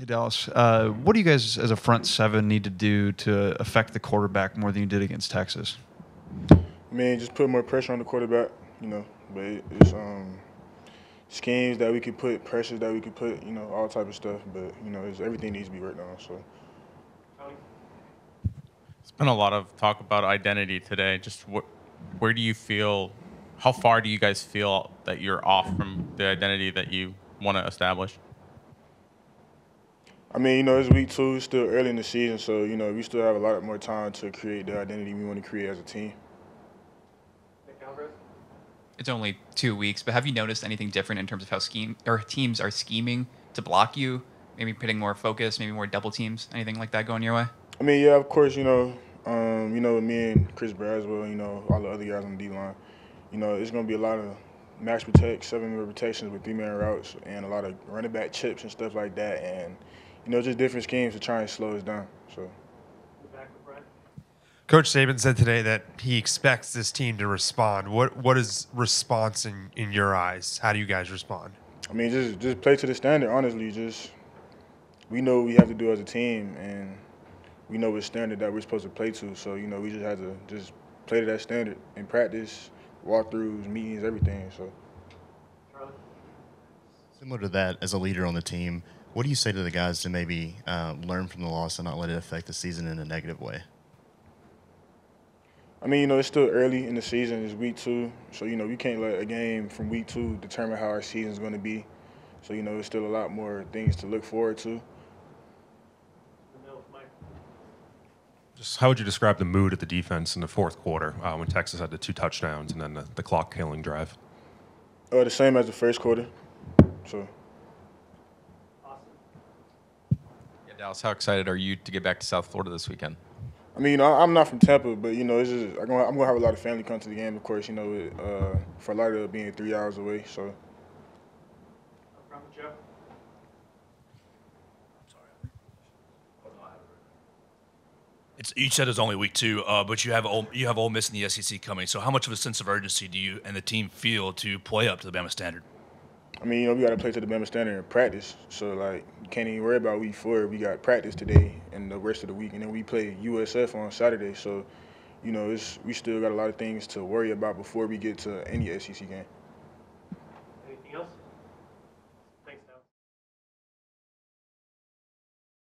Hey Dallas, uh, what do you guys as a front seven need to do to affect the quarterback more than you did against Texas? I mean, just put more pressure on the quarterback, you know. But it's um, schemes that we could put, pressures that we could put, you know, all type of stuff. But you know, it's, everything needs to be worked on. So. It's been a lot of talk about identity today. Just wh- where do you feel? How far do you guys feel that you're off from the identity that you want to establish? I mean, you know, it's week two, it's still early in the season, so you know, we still have a lot more time to create the identity we want to create as a team. It's only two weeks, but have you noticed anything different in terms of how scheme or teams are scheming to block you? Maybe putting more focus, maybe more double teams, anything like that going your way? I mean, yeah, of course, you know, um, you know, me and Chris Braswell, you know, all the other guys on the D line, you know, it's gonna be a lot of max protect, seven man protections with three man routes, and a lot of running back chips and stuff like that, and you know, just different schemes to try and slow us down. So. Coach Saban said today that he expects this team to respond. What what is response in, in your eyes? How do you guys respond? I mean, just just play to the standard. Honestly, just we know what we have to do as a team, and we know what standard that we're supposed to play to. So you know, we just have to just play to that standard in practice, walkthroughs, meetings, everything. So. Similar to that, as a leader on the team, what do you say to the guys to maybe uh, learn from the loss and not let it affect the season in a negative way? I mean, you know, it's still early in the season. It's week two, so you know we can't let a game from week two determine how our season's going to be. So you know, there's still a lot more things to look forward to. Just how would you describe the mood at the defense in the fourth quarter uh, when Texas had the two touchdowns and then the, the clock killing drive? Uh, the same as the first quarter. So. Yeah, Dallas, how excited are you to get back to South Florida this weekend? I mean, you know, I'm not from Tampa, but you know, it's just I'm gonna, I'm gonna have a lot of family come to the game. Of course, you know, it, uh, for a lot of it being three hours away, so. It's, you said it's only week two, uh, but you have Ole, you have Ole Miss in the SEC coming. So, how much of a sense of urgency do you and the team feel to play up to the Bama standard? I mean, you know, we got to play to the Bama standard in practice. So, like, you can't even worry about week four. We got practice today and the rest of the week, and then we play USF on Saturday. So, you know, it's we still got a lot of things to worry about before we get to any SEC game.